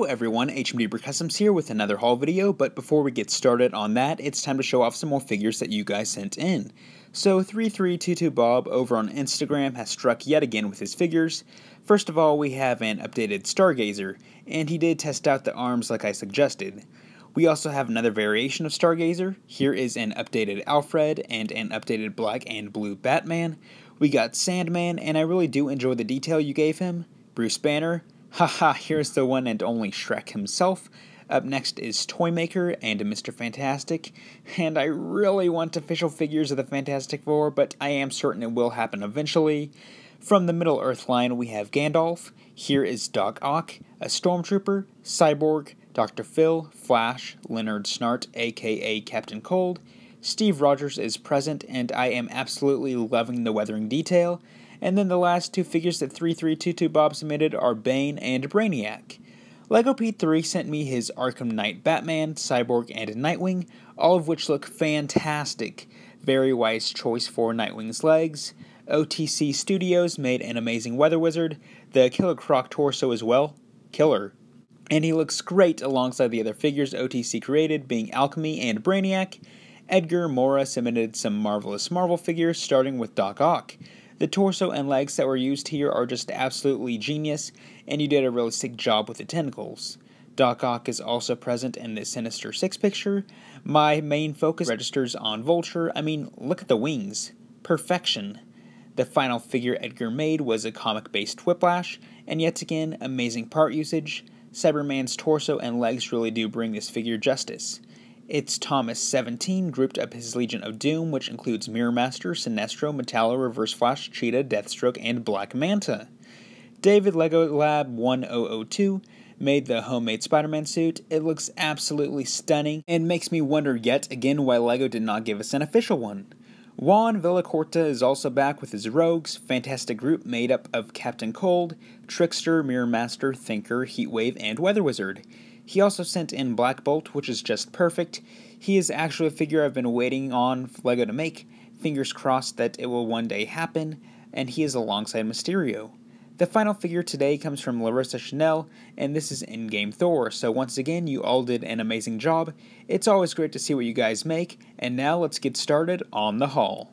Hello everyone, HMD Customs here with another haul video, but before we get started on that, it's time to show off some more figures that you guys sent in. So 3322 Bob over on Instagram has struck yet again with his figures. First of all, we have an updated Stargazer, and he did test out the arms like I suggested. We also have another variation of Stargazer. Here is an updated Alfred and an updated black and blue Batman. We got Sandman, and I really do enjoy the detail you gave him. Bruce Banner, Haha, here's the one and only Shrek himself. Up next is Toymaker and Mr. Fantastic, and I really want official figures of the Fantastic Four, but I am certain it will happen eventually. From the Middle Earth line, we have Gandalf. Here is Doc Ock, a Stormtrooper, Cyborg, Dr. Phil, Flash, Leonard Snart, aka Captain Cold. Steve Rogers is present, and I am absolutely loving the weathering detail. And then the last two figures that 3322 Bob submitted are Bane and Brainiac. LEGO P3 sent me his Arkham Knight Batman, Cyborg, and Nightwing, all of which look fantastic. Very wise choice for Nightwing's legs. OTC Studios made an amazing Weather Wizard, the Killer Croc torso as well. Killer. And he looks great alongside the other figures OTC created, being Alchemy and Brainiac. Edgar Mora submitted some marvelous Marvel figures, starting with Doc Ock. The torso and legs that were used here are just absolutely genius, and you did a really sick job with the tentacles. Doc Ock is also present in the Sinister Six picture. My main focus registers on Vulture. I mean, look at the wings. Perfection. The final figure Edgar made was a comic based Whiplash, and yet again, amazing part usage. Cyberman's torso and legs really do bring this figure justice. It's Thomas 17 grouped up his Legion of Doom, which includes Mirror Master, Sinestro, Metallo, Reverse Flash, Cheetah, Deathstroke, and Black Manta. David Lego Lab 1002 made the homemade Spider Man suit. It looks absolutely stunning and makes me wonder yet again why LEGO did not give us an official one. Juan Villacorta is also back with his Rogues, fantastic group made up of Captain Cold, Trickster, Mirror Master, Thinker, Heatwave, and Weather Wizard. He also sent in Black Bolt, which is just perfect. He is actually a figure I've been waiting on LEGO to make. Fingers crossed that it will one day happen, and he is alongside Mysterio. The final figure today comes from Larissa Chanel, and this is in-game Thor, so once again, you all did an amazing job. It's always great to see what you guys make, and now let's get started on the haul.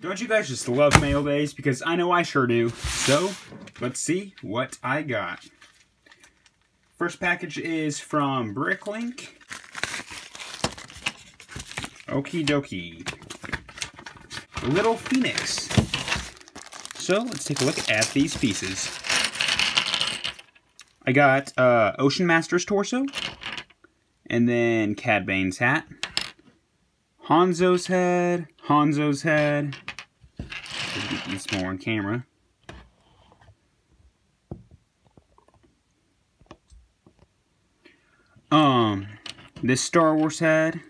Don't you guys just love mail days? Because I know I sure do. So, let's see what I got. First package is from Bricklink. Okie dokie. Little Phoenix. So let's take a look at these pieces. I got uh, Ocean Master's torso, and then Cad Bane's hat, Hanzo's head, Hanzo's head. Get these more on camera. Um, this Star Wars head.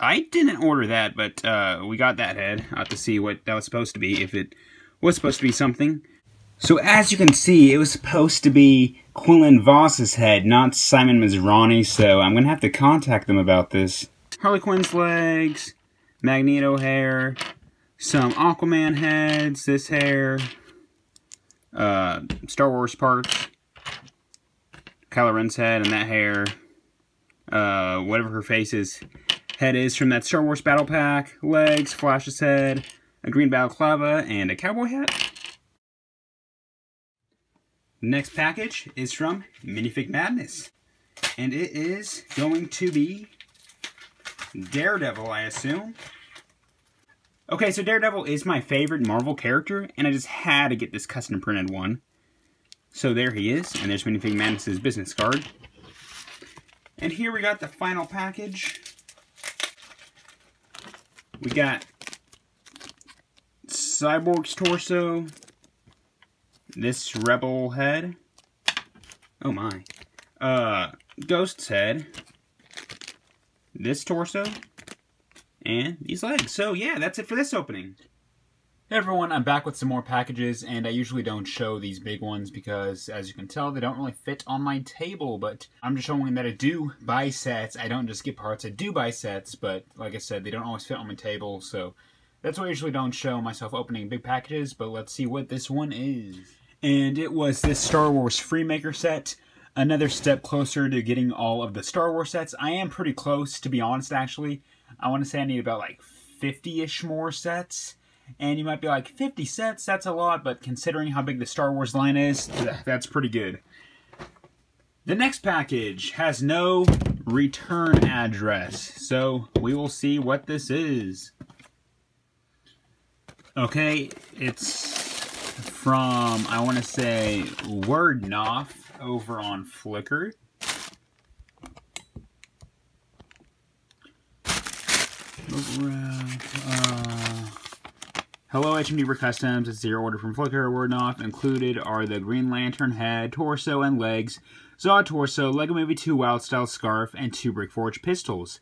I didn't order that, but uh, we got that head. I have to see what that was supposed to be, if it was supposed to be something. So as you can see, it was supposed to be Quinlan Vos's head, not Simon Masrani, so I'm going to have to contact them about this. Harley Quinn's legs, Magneto hair, some Aquaman heads, this hair, uh, Star Wars parts, Kylo Ren's head and that hair, uh, whatever her face's head is from that Star Wars Battle Pack, legs, Flash's head, a green balaclava, and a cowboy hat. Next package is from Minifig Madness, and it is going to be Daredevil, I assume. Okay, so Daredevil is my favorite Marvel character, and I just had to get this custom printed one. So there he is, and there's Minifig Madness's business card. And here we got the final package. We got Cyborg's torso, this Rebel head, oh my, uh, Ghost's head, this torso, and these legs. So yeah, that's it for this opening. Hey everyone, I'm back with some more packages, and I usually don't show these big ones because, as you can tell, they don't really fit on my table, but I'm just showing that I do buy sets. I don't just get parts, I do buy sets, but like I said, they don't always fit on my table, so that's why I usually don't show myself opening big packages, but let's see what this one is. and it was this Star Wars Freemaker set. Another step closer to getting all of the Star Wars sets. I am pretty close, to be honest, actually. I want to say I need about like 50 ish more sets. And you might be like, 50 cents, That's a lot, but considering how big the Star Wars line is, that's pretty good. The next package has no return address, so we will see what this is. Okay, it's from, I want to say, Wordnoff over on Flickr. Uh, hello, HMD Customs. It's your order from Flickr. Wordnoff included are the Green Lantern head, torso, and legs, Zod torso, Lego Movie 2 Wyldstyle scarf, and two Brickforge pistols.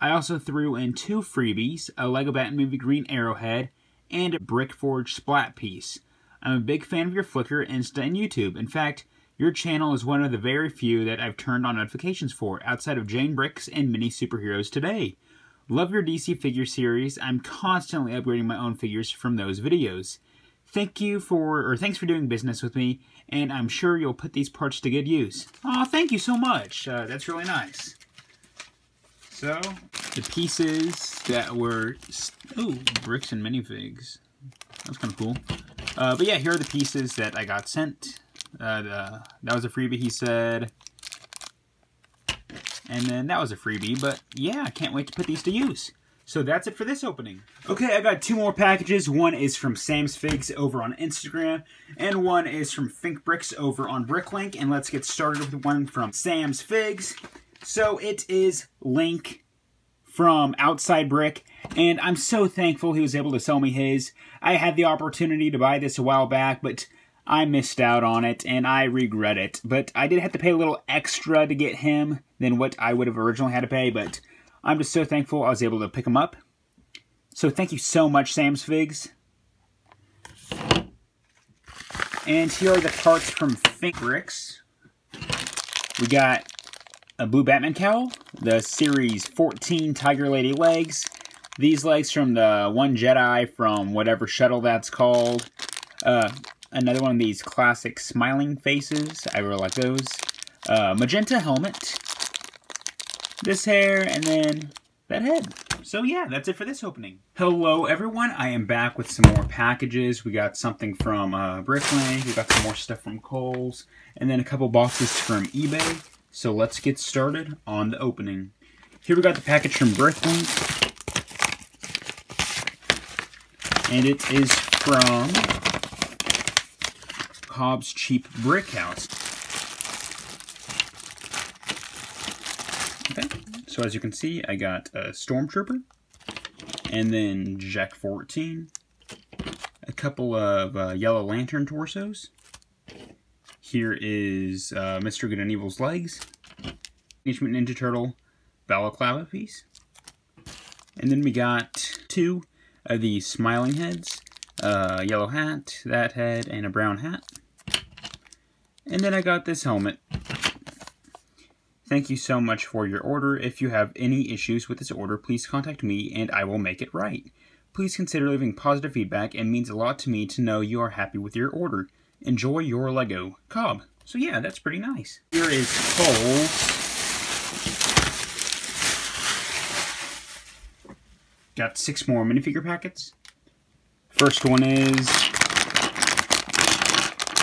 I also threw in two freebies, a Lego Batman Movie Green Arrowhead, and a Brickforge splat piece. I'm a big fan of your Flickr, Insta, and YouTube. In fact, your channel is one of the very few that I've turned on notifications for, outside of Jangbricks and Mini Superheroes Today. Love your DC figure series. I'm constantly upgrading my own figures from those videos. Thank you for, or thanks for doing business with me, and I'm sure you'll put these parts to good use. Oh, thank you so much. Uh, that's really nice. So, the pieces that were, oh, bricks and minifigs. That's kind of cool. Uh, but yeah, here are the pieces that I got sent. Uh, the, that was a freebie, he said. And then that was a freebie, but yeah, I can't wait to put these to use. So that's it for this opening. Okay, I got two more packages. One is from Sam's Figs over on Instagram, and one is from Fink Bricks over on Bricklink. And let's get started with one from Sam's Figs. So it is Link from Outside Brick, and I'm so thankful he was able to sell me his. I had the opportunity to buy this a while back, but I missed out on it, and I regret it. But I did have to pay a little extra to get him than what I would have originally had to pay, but I'm just so thankful I was able to pick him up. So thank you so much, Sam's Figs. And here are the parts from Fink Bricks. We got a blue Batman cowl, the Series 14 Tiger Lady legs, these legs from the One Jedi from whatever shuttle that's called, uh, another one of these classic smiling faces, I really like those, uh, magenta helmet, this hair, and then that head. So yeah, that's it for this opening. Hello everyone, I am back with some more packages. We got something from uh, Bricklink, we got some more stuff from Kohl's, and then a couple boxes from eBay. So let's get started on the opening. Here we got the package from Bricklink. And it is from Cobb's Cheap Brick House. Okay, so as you can see, I got a Stormtrooper, and then Jek-14, a couple of uh, Yellow Lantern torsos, here is uh, Mr. Good and Evil's legs. Teenage Mutant Ninja Turtle balaclava piece. And then we got two of the smiling heads. A yellow hat, that head, and a brown hat. And then I got this helmet. Thank you so much for your order. If you have any issues with this order, please contact me and I will make it right. Please consider leaving positive feedback. It means a lot to me to know you are happy with your order. Enjoy your Lego. Cobb. So yeah, that's pretty nice. Here is Cole. Got six more minifigure packets. First one is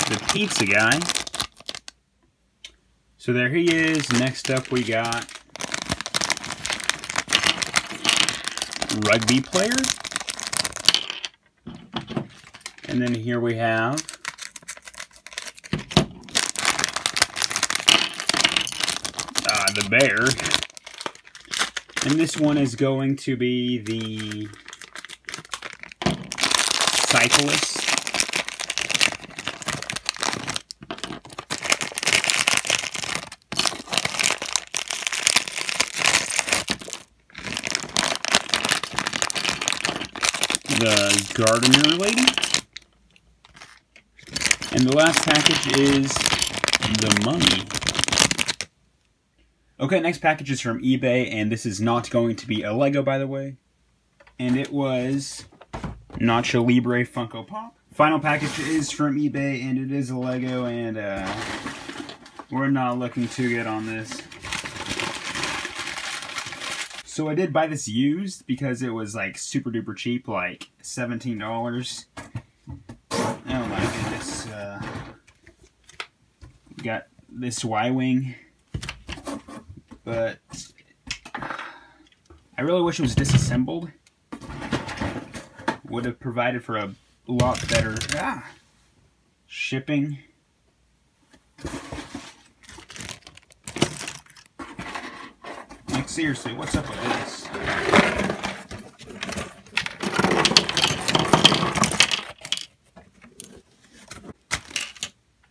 the pizza guy. So there he is. Next up we got rugby player. And then here we have uh, the bear. And this one is going to be the cyclist. The gardener lady. And the last package is the mummy. Okay, next package is from eBay, and this is not going to be a Lego, by the way. And it was Nacho Libre Funko Pop Final package is from eBay, and it is a Lego, and uh, we're not looking too good on this. So I did buy this used because it was like super duper cheap, like $17. Oh my goodness. Uh, got this Y-Wing, but I really wish it was disassembled. Would have provided for a lot better ah, shipping. Seriously, what's up with this?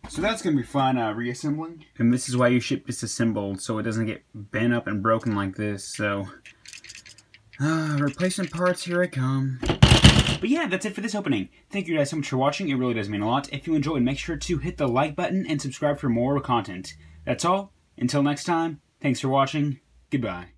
So that's going to be fun uh, reassembling. And this is why you ship disassembled, so it doesn't get bent up and broken like this. So, uh, replacement parts, here I come. But yeah, that's it for this opening. Thank you guys so much for watching. It really does mean a lot. If you enjoyed, make sure to hit the like button and subscribe for more content. That's all. Until next time, thanks for watching. Goodbye.